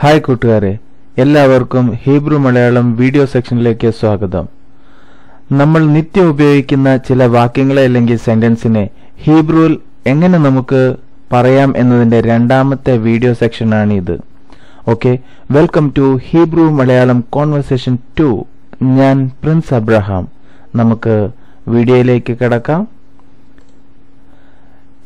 Hi കൂട്ടുകാരെ. എല്ലാവർക്കും Hebrew Malayalam video സെക്ഷനിലേക്ക് സ്വാഗതം. നമ്മൾ നിത്യം ഉപയോഗിക്കുന്ന ചില വാക്യങ്ങളെ അല്ലെങ്കിൽ സെന്റൻസിനെ ഹീബ്രുവിൽ എങ്ങനെ നമുക്ക് പറയാം എന്നതിന്റെ രണ്ടാമത്തെ വീഡിയോ സെക്ഷനാണ് ഇത് okay welcome to Hebrew Malayalam conversation two ഞാൻ പ്രിൻസ് അബ്രഹാം. നമുക്ക് വീഡിയോയിലേക്ക് കിടക്കാം.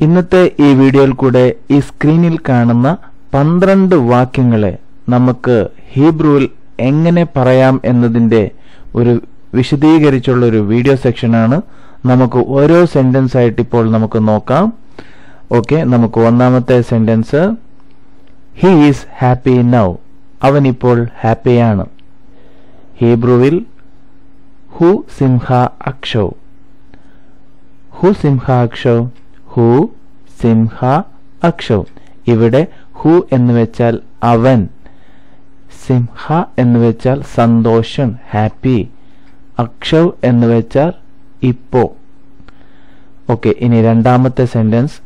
ഇന്നത്തെ ഈ വീഡിയോയിൽ കൂടെ ഈ സ്ക്രീനിൽ കാണുന്ന പന്ത്രണ്ട് വാക്യങ്ങളെ നമുക്ക് ഹീബ്രുവിൽ എങ്ങനെ പറയാം എന്നതിന്റെ ഒരു വിശദീകരിച്ചുള്ള ഒരു വീഡിയോ സെക്ഷനാണ്. നമുക്ക് ഓരോ സെന്റൻസ് ആയിട്ട് ഇപ്പോൾ നമുക്ക് നോക്കാം. ഓക്കെ നമുക്ക് ഒന്നാമത്തെ sentence he is happy now അവൻ ഇപ്പോൾ ഹാപ്പിയാണ്. ഹീബ്രുവിൽ ഹു സിംഹ അക്ഷൗ. ഹു സിംഹ അക്ഷൗ? ഹു സിംഹ അക്ഷൗ. ഇവിടെ ഹു എന്ന് വെച്ചാൽ അവൻ. സിംഹ എന്ന് വെച്ചാൽ സന്തോഷം ഹാപ്പി അക്ഷവ് എന്ന് വെച്ചാൽ ഇപ്പോ. ഓക്കെ ഇനി രണ്ടാമത്തെ sentence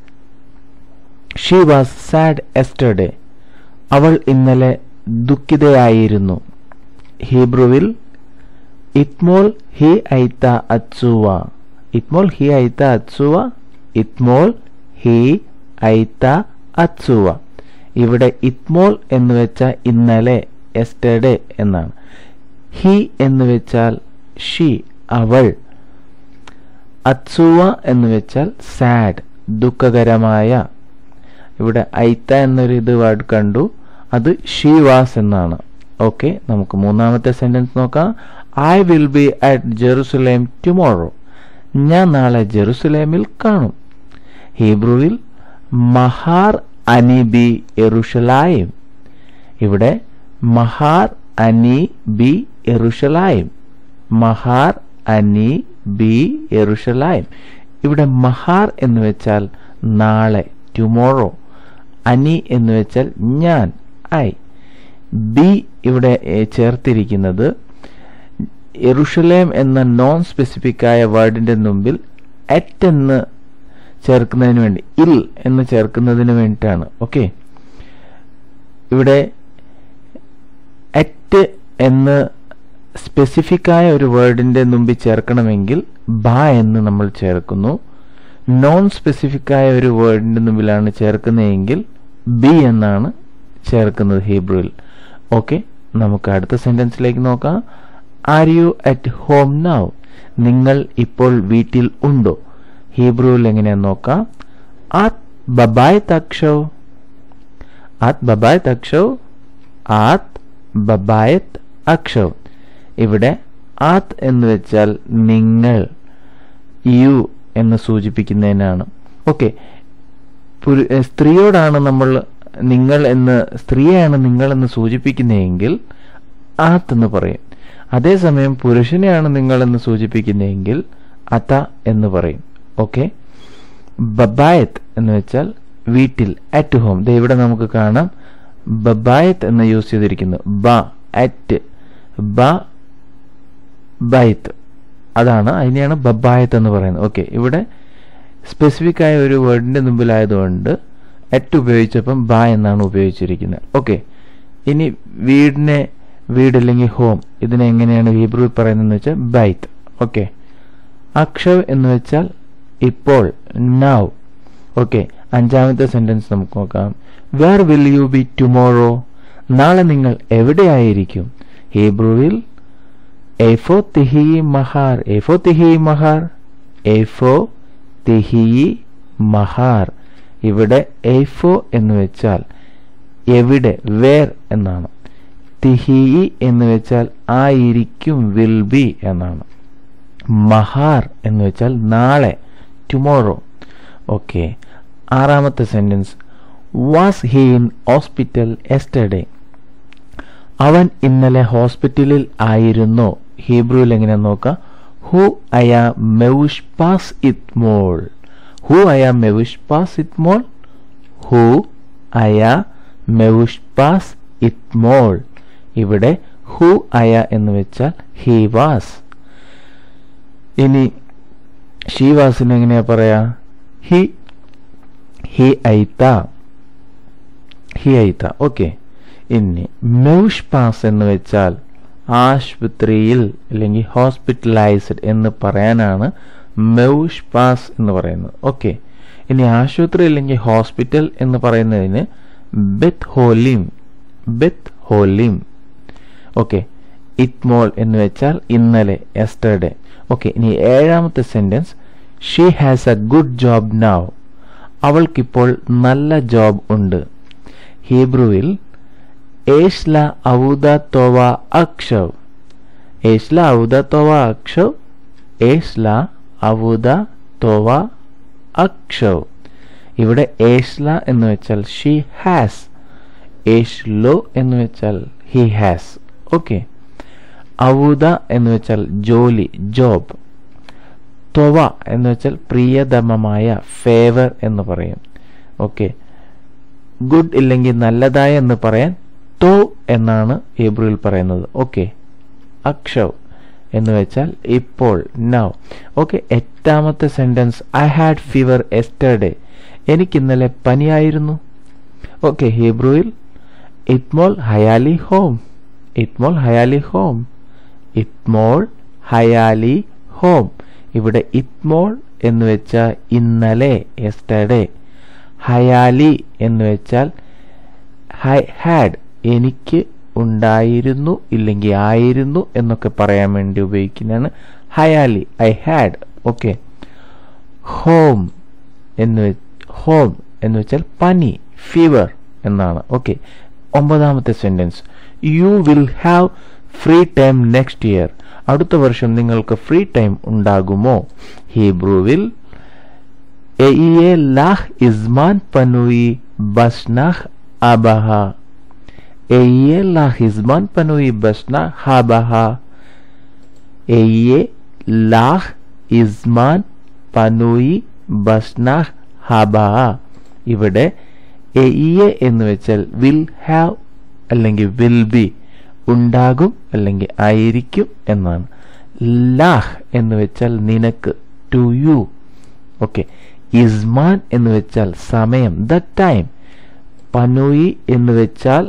she was sad yesterday അവൾ ഇന്നലെ ദുഃഖിതയായിരുന്നു. ഹീബ്രുവിൽ ഇത്മോൾ ഹി ഐത്ത അച്ചുവ. ഇത്മോൾ ഹി ഐത്ത അച്ചുവ. ഇത്മോൾ ഹി ഐത്ത അച്ചുവ. ഇവിടെ ഇത്മോൾ എന്ന് വെച്ചാൽ ഇന്നലെ. എസ്റ്റർഡേ എന്നാണ്. ഹി എന്ന് വെച്ചാൽ ഷീ അവൾ. അത്സുവ എന്ന് വെച്ചാൽ സാഡ് ദുഃഖകരമായ. ഇവിടെ ഐത്ത എന്നൊരു ഇത് വേർഡ് കണ്ടു. അത് ഷീ വാസ് എന്നാണ്. ഓക്കെ നമുക്ക് മൂന്നാമത്തെ സെന്റൻസ് നോക്കാം. I will be at Jerusalem tomorrow ഞാൻ നാളെ ജെറുസലേമിൽ കാണും. ഹീബ്രുവിൽ മഹാർ അനിബി എറുഷലായും ഇവിടെ മഹാർ അനി ബി എറുഷലായും മഹാർ അനി ബി എറുഷലായും ഇവിടെ മഹാർ എന്ന് വെച്ചാൽ നാളെ ടുമോറോ അനി എന്ന് വെച്ചാൽ ഞാൻ ഐ. ബി ഇവിടെ ചേർത്തിരിക്കുന്നത് എറുഷലേം എന്ന നോൺ സ്പെസിഫിക് ആയ വേർഡിന്റെ മുമ്പിൽ അറ്റ് എന്ന് ചേർക്കുന്നതിന് വേണ്ടി ഇൽ എന്ന് ചേർക്കുന്നതിന് വേണ്ടിയിട്ടാണ്. ഓക്കെ ഇവിടെ എന്ന് സ്പെസിഫിക് ആയ ഒരു വേർഡിന്റെ മുമ്പിൽ ചേർക്കണമെങ്കിൽ ബ എന്ന് നമ്മൾ ചേർക്കുന്നു. നോൺ സ്പെസിഫിക് ആയ ഒരു വേർഡിന്റെ മുമ്പിലാണ് ചേർക്കുന്നതെങ്കിൽ ബി എന്നാണ് ചേർക്കുന്നത് ഹീബ്രുവിൽ ഓക്കെ നമുക്ക് അടുത്ത സെന്റൻസിലേക്ക് നോക്കാം. Are you at home now നിങ്ങൾ ഇപ്പോൾ വീട്ടിൽ ഉണ്ടോ? ഹീബ്രുവിൽ എങ്ങനെയാന്ന് നോക്കാം. ആത് ബബായ് തക്ഷോ ആത് ബബായ് തക്ഷോ ആത് ബബായത് അക്ഷോ ഇവിടെ ആത് എന്ന് വെച്ചാൽ നിങ്ങൾ യു എന്ന് സൂചിപ്പിക്കുന്നതിനാണ്. ഓക്കെ. സ്ത്രീയോടാണ് നമ്മൾ നിങ്ങൾ എന്ന് സ്ത്രീയാണ് നിങ്ങൾ എന്ന് സൂചിപ്പിക്കുന്നതെങ്കിൽ ആത്ത് എന്ന് പറയും. അതേസമയം പുരുഷനെയാണ് നിങ്ങൾ എന്ന് സൂചിപ്പിക്കുന്നതെങ്കിൽ അത എന്ന് പറയും. ഓക്കെ. ബബായത്ത് എന്ന് വെച്ചാൽ വീട്ടിൽ അറ്റ് ഹോം. ഇവിടെ നമുക്ക് കാണാം. ബബായത്ത് എന്ന് യൂസ് ചെയ്തിരിക്കുന്നു. ബ അറ്റ് ബ ബൈത്ത് അതാണ് അതിനെയാണ് ബബായത്ത് എന്ന് പറയുന്നത്. ഓക്കെ ഇവിടെ സ്പെസിഫിക് ആയ ഒരു വേർഡിന്റെ മുമ്പിലായതുകൊണ്ട് അറ്റ് ഉപയോഗിച്ചപ്പം ബ എന്നാണ് ഉപയോഗിച്ചിരിക്കുന്നത്. ഓക്കെ ഇനി വീടിനെ വീട് അല്ലെങ്കിൽ ഹോം ഇതിനെ എങ്ങനെയാണ് ഹീബ്രുവിൽ പറയുന്നതെന്ന് വെച്ചാൽ ബൈത്ത് ഓക്കെ അക്ഷവ് എന്ന് വെച്ചാൽ ഇപ്പോൾ നാവ് ഓക്കെ അഞ്ചാമത്തെ സെന്റൻസ് നമുക്ക് നോക്കാം. Where will you be tomorrow നാളെ നിങ്ങൾ എവിടെയായിരിക്കും? ഹീബ്രുവിൽ എഫോ തിഹി മഹാർ എഫോ തിഹി മഹാർ എഫോ തിഹി മഹാർ ഇവിടെ എഫോ എന്ന് വെച്ചാൽ എവിടെ വേർ എന്നാണ്. തിഹി എന്ന് വെച്ചാൽ ആയിരിക്കും വിൽ ബി എന്നാണ്. മഹാർ എന്ന് വെച്ചാൽ നാളെ ടുമോറോ ഓക്കെ ആറാമത്തെ sentence was he in hospital yesterday അവൻ ഇന്നലെ ഹോസ്പിറ്റലിൽ ആയിരുന്നു. ഹീബ്രുവിൽ എങ്ങനെ നോക്കാം? ഹു അയ മെവുഷ് പാസ് ഇത് ഹു അയ മെവുഷ് പാസ് ഇത് ഹു അയ മെവുഷ് പാസ് ഇത് ഇവിടെ ഹു അയ എന്ന് വെച്ചാൽ ഹി വാസ്. ഇനി ഷീവാസിന് എങ്ങനെയാ പറയാ? ഹി ഹി ഐത്ത ഹി ഐത്ത ഓക്കെ. ഇനി മെഷ് പാസ് എന്ന് വെച്ചാൽ ആശുപത്രിയിൽ അല്ലെങ്കിൽ ഹോസ്പിറ്റലൈസ്ഡ് എന്ന് പറയാനാണ് മെഷ് പാസ് എന്ന് പറയുന്നത്. ഓക്കെ ഇനി ആശുപത്രി അല്ലെങ്കിൽ ഹോസ്പിറ്റൽ എന്ന് പറയുന്നതിന് ബെത്ത് ഹോലിം ബെത്ത് ഹോലിം ഓക്കെ ഇറ്റ്മോൾ എന്ന് വെച്ചാൽ ഇന്നലെ എസ്റ്റർഡേ ഓക്കെ ഇനി ഏഴാമത്തെ sentence she has a good job now അവൾക്കിപ്പോൾ നല്ല ജോബ് ഉണ്ട്. ഹീബ്രുവിൽ ഏഷ്ല ഔദ തോവ അക്ഷവ് ഏഷ്ല ഔദ തോവ അക്ഷവ് ഏഷ്ല ഔദ തോവ അക്ഷവ് ഇവിടെ ഏഷ്ല എന്ന് വെച്ചാൽ ഷീ ഹാസ് ഏഷ്ലോ എന്ന് വെച്ചാൽ ഹി ഹാസ് ഓക്കെ ഔദ എന്ന് വെച്ചാൽ ജോലി ജോബ് തൊവ എന്ന് വെച്ചാൽ പ്രിയതമമായ ഫേവർ എന്ന് പറയും. ഓക്കെ ഗുഡ് ഇല്ലെങ്കിൽ നല്ലതായ എന്ന് പറയാൻ തോ എന്നാണ് ഹീബ്രുവിൽ പറയുന്നത്. ഓക്കെ അക്ഷവ് എന്ന് വെച്ചാൽ ഇപ്പോൾ നൗ ഓക്കെ എട്ടാമത്തെ sentence I had fever yesterday എനിക്ക് ഇന്നലെ പനിയായിരുന്നു. ഓക്കെ ഹീബ്രുവിൽ ഇറ്റ്മോൾ ഹയാലി ഹോം ഇറ്റ്മോൾ ഹയാലി ഹോം ഇറ്റ്മോൾ ഹയാലി ഹോം ഇവിടെ ഇറ്റ്മോൾ എന്ന് വെച്ചാൽ ഇന്നലെ എസ്റ്റർഡേ ഹയാലി എന്ന് വെച്ചാൽ ഹൈ ഹാഡ് എനിക്ക് ഉണ്ടായിരുന്നു ഇല്ലെങ്കിൽ ആയിരുന്നു എന്നൊക്കെ പറയാൻ വേണ്ടി ഉപയോഗിക്കുന്നതാണ്. ഹയാലി ഐ ഹാഡ് ഓക്കെ. ഹോം എന്ന് ഹോം എന്ന് വെച്ചാൽ പനി ഫീവർ എന്നാണ്. ഓക്കെ. ഒമ്പതാമത്തെ sentence. You will have free time next year. അടുത്ത വർഷം നിങ്ങൾക്ക് ഫ്രീ ടൈം ഉണ്ടാകുമോ? ഹീബ്രുവിൽ എ ലാഹ് ഇസ്മാൻ പനുയി ബസ്നാഹ് അബഹ എഇയെ ലാഹ് ഇസ്മാൻ പനുയി ബസ്ന ഹബഹ എഇയെ ലാഹ് ഇസ്മാൻ പനുയി ബസ്നാഹ് ഹബഹ ഇവിടെ എഇയെ എന്ന് വെച്ചാൽ വിൽ ഹാവ് അല്ലെങ്കിൽ വിൽ ബി ഉണ്ടാകും അല്ലെങ്കിൽ ആയിരിക്കും എന്നാണ് ലാഹ് എന്ന് വെച്ചാൽ നിനക്ക് ടു യു ഓക്കെ ഇസ്മാൻ എന്ന് വെച്ചാൽ സമയം ദ ടൈം പനോയി എന്ന് വെച്ചാൽ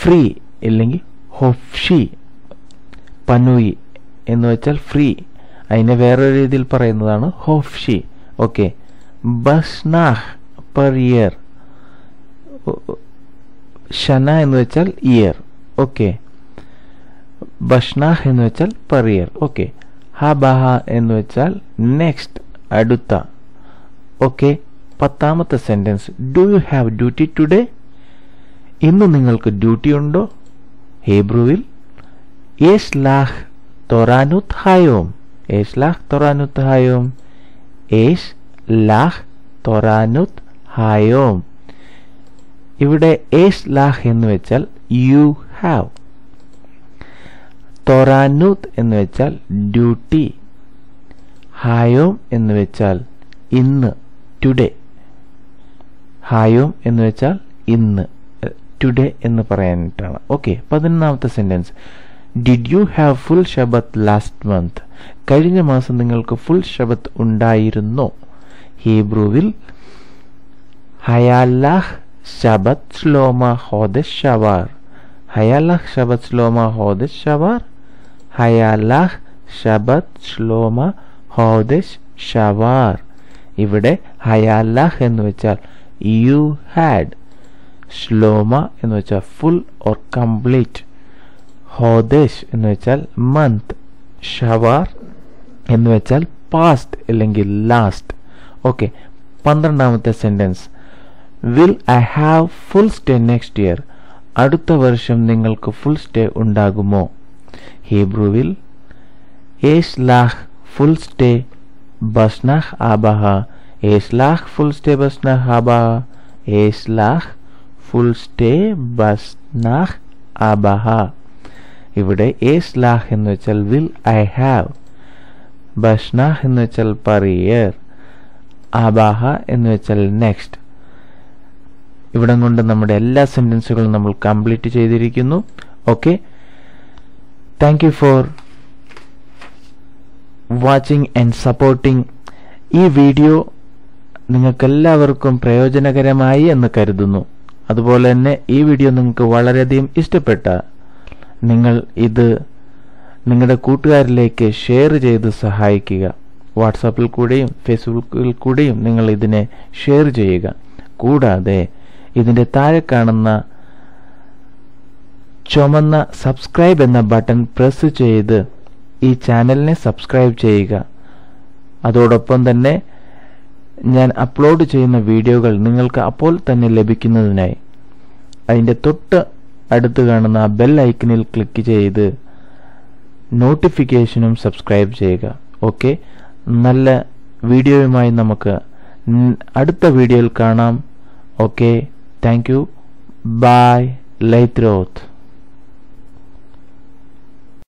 ഫ്രീ ഇല്ലെങ്കിൽ ഹൊഫ്ഷി പനുയി എന്ന് വെച്ചാൽ ഫ്രീ അതിനെ വേറൊരു രീതിയിൽ പറയുന്നതാണ് ഹോഫ്ഷി. ഓക്കെ ബസ്നാഹ് പെർ ഇയർ ഷന എന്ന് വെച്ചാൽ ഇയർ ഓക്കെ ബഷ്നാഹ് എന്ന് വെച്ചാൽ പെർ ഇയർ ഓക്കെ ഹബഹ എന്ന് വെച്ചാൽ നെക്സ്റ്റ് അടുത്ത. ഓക്കെ പത്താമത്തെ sentence do you have duty today ഇന്ന് നിങ്ങൾക്ക് ഡ്യൂട്ടിയുണ്ടോ ഹേബ്രുവിൽ. യേശ് ലാഹ് തൊറാനുത് ഹായോം. യേശ് ലാഹ് തൊറാനുത് ഹായോം. യേശ് ലാഹ് തൊറാനുത് ഹായോം. ഇവിടെ യേശ് ലാഹ് എന്ന് വെച്ചാൽ യു ഹാവ് തൊറാനുത് എന്ന് വെച്ചാൽ ഡ്യൂട്ടി ഹായോം എന്ന് വെച്ചാൽ ഇന്ന് ടുഡേ ഹായോം എന്ന് വെച്ചാൽ ഇന്ന്. ടുഡേ എന്ന് പറയാനായിട്ടാണ്. ഓക്കെ പതിനൊന്നാമത്തെ sentence did you have full ഷബത്ത് last month കഴിഞ്ഞ മാസം നിങ്ങൾക്ക് ഫുൾ ഷബത്ത് ഉണ്ടായിരുന്നോ? ഹീബ്രുവിൽ ഹയാലാഹ് ശബത് ശ്ലോമ ഹോദസ് ഷവാർ. ഹയാലാഹ് ശബത് ശ്ലോമ ഹോദസ് ഷവാർ. ഹയാലാഹ് ശബത് ശ്ലോമ ഹോദസ് ഷവാർ. ഇവിടെ ഹയാലാഹ് എന്ന് വെച്ചാൽ യു ഹാഡ് ശ്ലോമ എന്ന് വെച്ചാൽ ഫുൾ ഓർ കംപ്ലീറ്റ് ഹോദേശ് എന്ന് വെച്ചാൽ മന്ത് ഷവാർ എന്ന് വെച്ചാൽ പാസ്റ്റ് അല്ലെങ്കിൽ ലാസ്റ്റ് ഓക്കെ പന്ത്രണ്ടാമത്തെ sentence will I have full stay next year അടുത്ത വർഷം നിങ്ങൾക്ക് ഫുൾ സ്റ്റേ ഉണ്ടാകുമോ? ഹീബ്രുവിൽ ഏഷ് ലാഹ് ഫുൾ സ്റ്റേ ബസ്നാഹ് ആബഹ. ഏഷ് ലാഹ് ഫുൾ സ്റ്റേ ബസ്നാഹ് ആബഹ. ഏഷ് ഫുൾ സ്റ്റേ ബസ്നാഹ് അബഹ ഇവിടെ ഏസ് ലാഹ് എന്ന് വെച്ചാൽ വിൽ ഐ ഹാവ്. ബഷ്നാഹ് എന്ന് വെച്ചാൽ പറയർ. ആബാഹ എന്ന് വെച്ചാൽ നെക്സ്റ്റ്. ഇവിടം കൊണ്ട് നമ്മുടെ എല്ലാ സെന്റൻസുകളും നമ്മൾ കംപ്ലീറ്റ് ചെയ്തിരിക്കുന്നു. Okay thank you for watching and supporting ഈ വീഡിയോ നിങ്ങൾക്കെല്ലാവർക്കും പ്രയോജനകരമായി എന്ന് കരുതുന്നു. അതുപോലെ തന്നെ ഈ വീഡിയോ നിങ്ങൾക്ക് വളരെയധികം ഇഷ്ടപ്പെട്ട നിങ്ങൾ ഇത് നിങ്ങളുടെ കൂട്ടുകാരിലേക്ക് ഷെയർ ചെയ്ത് സഹായിക്കുക. വാട്സാപ്പിൽ കൂടെയും ഫേസ്ബുക്കിൽ കൂടെയും നിങ്ങൾ ഇതിനെ ഷെയർ ചെയ്യുക. കൂടാതെ ഇതിന്റെ താഴെ കാണുന്ന ചുമന്ന സബ്സ്ക്രൈബ് എന്ന ബട്ടൺ പ്രസ് ചെയ്ത് ഈ ചാനലിനെ സബ്സ്ക്രൈബ് ചെയ്യുക. അതോടൊപ്പം തന്നെ ഞാൻ അപ്ലോഡ് ചെയ്യുന്ന വീഡിയോകൾ നിങ്ങൾക്ക് അപ്പോൾ തന്നെ ലഭിക്കുന്നതിനായി അതിന്റെ തൊട്ട് അടുത്ത് കാണുന്ന ബെൽ ഐക്കണിൽ ക്ലിക്ക് ചെയ്ത് നോട്ടിഫിക്കേഷനും സബ്സ്ക്രൈബ് ചെയ്യുക. ഓക്കെ നല്ല വീഡിയോയുമായി നമുക്ക് അടുത്ത വീഡിയോയിൽ കാണാം. Okay thank you bye ലൈത്രോത്ത്